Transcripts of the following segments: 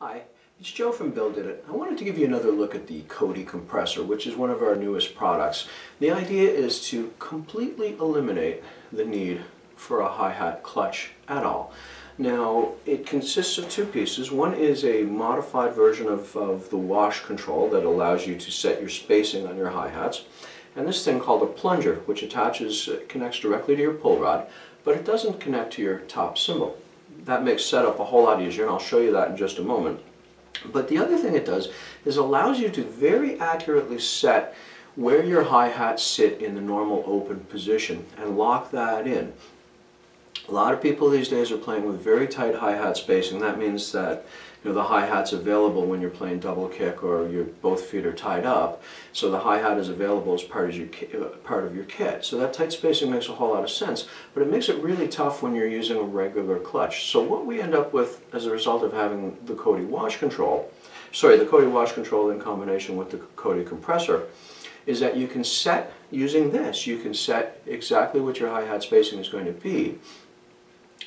Hi, it's Joe from Billdidit. I wanted to give you another look at the Coady compressor, which is one of our newest products. The idea is to completely eliminate the need for a hi-hat clutch at all. Now, it consists of two pieces. One is a modified version of, of the wash control that allows you to set your spacing on your hi-hats. And this thing called a plunger, which attaches, uh, connects directly to your pull rod, but it doesn't connect to your top cymbal that makes setup a whole lot easier, and I'll show you that in just a moment. But the other thing it does is allows you to very accurately set where your hi-hats sit in the normal open position and lock that in. A lot of people these days are playing with very tight hi-hat spacing. That means that you know, the hi-hat's available when you're playing double kick or your both feet are tied up. So the hi-hat is available as part of, your, uh, part of your kit. So that tight spacing makes a whole lot of sense. But it makes it really tough when you're using a regular clutch. So what we end up with as a result of having the Coady wash control, sorry, the Coady wash control in combination with the Coady compressor, is that you can set, using this, you can set exactly what your hi-hat spacing is going to be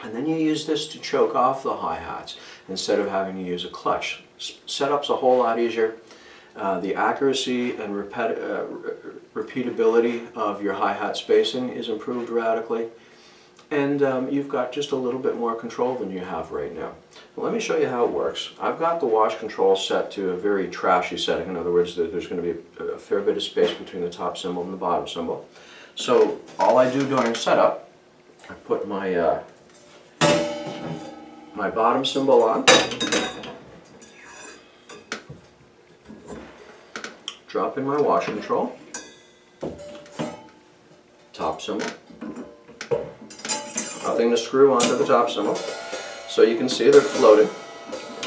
and then you use this to choke off the hi-hats instead of having to use a clutch. Setup's a whole lot easier. Uh, the accuracy and uh, repeatability of your hi-hat spacing is improved radically. And um, you've got just a little bit more control than you have right now. Well, let me show you how it works. I've got the wash control set to a very trashy setting. In other words, there's going to be a fair bit of space between the top cymbal and the bottom cymbal. So all I do during setup, I put my uh, my bottom cymbal on. Drop in my wash control. Top cymbal. Nothing to screw onto the top cymbal. So you can see they're floating.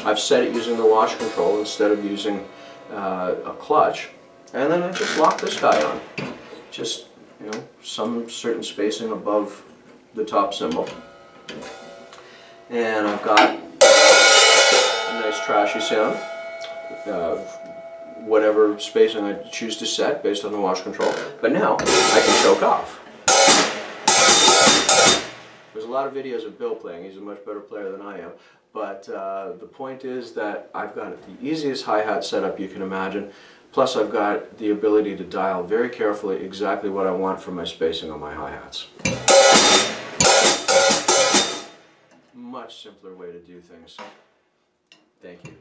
I've set it using the wash control instead of using uh, a clutch. And then I just lock this guy on. Just, you know, some certain spacing above the top cymbal. And I've got a nice trashy sound. Uh, whatever spacing I choose to set based on the wash control. But now I can choke off. There's a lot of videos of Bill playing. He's a much better player than I am. But uh, the point is that I've got the easiest hi-hat setup you can imagine. Plus I've got the ability to dial very carefully exactly what I want for my spacing on my hi-hats much simpler way to do things. Thank you.